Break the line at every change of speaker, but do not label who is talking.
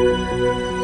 you